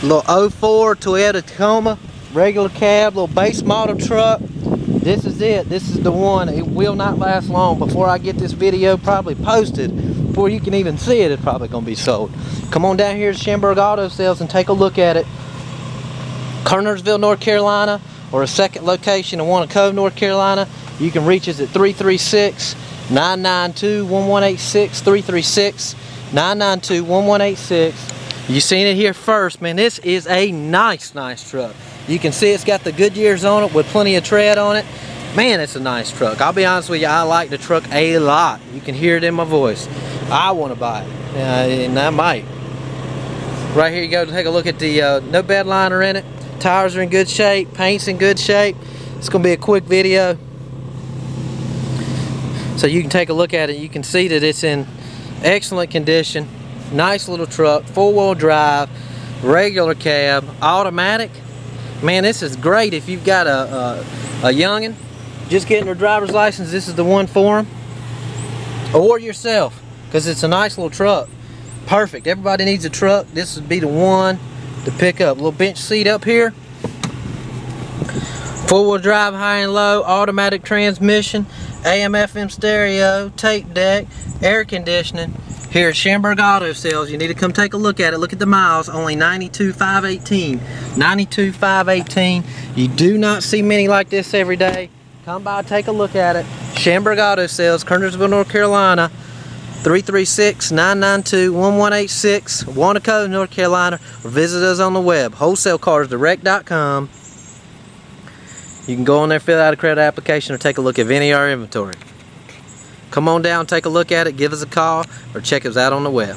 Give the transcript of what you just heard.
Little 04 Toyota Tacoma, regular cab, little base model truck. This is it. This is the one. It will not last long. Before I get this video probably posted, before you can even see it, it's probably going to be sold. Come on down here to Schamberg Auto Sales and take a look at it. Kernersville, North Carolina, or a second location in Walnut Cove, North Carolina. You can reach us at 336 992 1186. 336 992 1186. You seen it here first, man. This is a nice, nice truck. You can see it's got the Goodyears on it with plenty of tread on it. Man, it's a nice truck. I'll be honest with you, I like the truck a lot. You can hear it in my voice. I want to buy it, uh, and I might. Right here you go, take a look at the, uh, no bed liner in it. Tires are in good shape, paint's in good shape. It's to be a quick video. So you can take a look at it. You can see that it's in excellent condition. Nice little truck, four-wheel drive, regular cab, automatic. Man, this is great if you've got a, a, a youngin' just getting their driver's license. This is the one for them. Or yourself, because it's a nice little truck. Perfect. Everybody needs a truck. This would be the one to pick up. Little bench seat up here. Four-wheel drive, high and low, automatic transmission, AM FM stereo, tape deck, air conditioning. Here at Schamberg Auto Sales, you need to come take a look at it. Look at the miles, only 92,518. 92,518. You do not see many like this every day. Come by, take a look at it. Schamberg Auto Sales, Kernersville, North Carolina. 336-992-1186, Walnut Cove, North Carolina, or visit us on the web, wholesalecarsdirect.com. You can go on there, fill out a credit application, or take a look at any of our inventory. Come on down, take a look at it, give us a call, or check us out on the web.